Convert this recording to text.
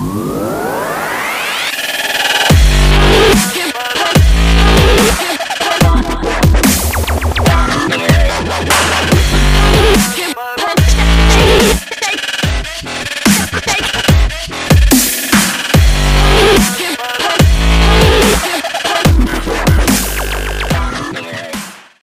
Whoa.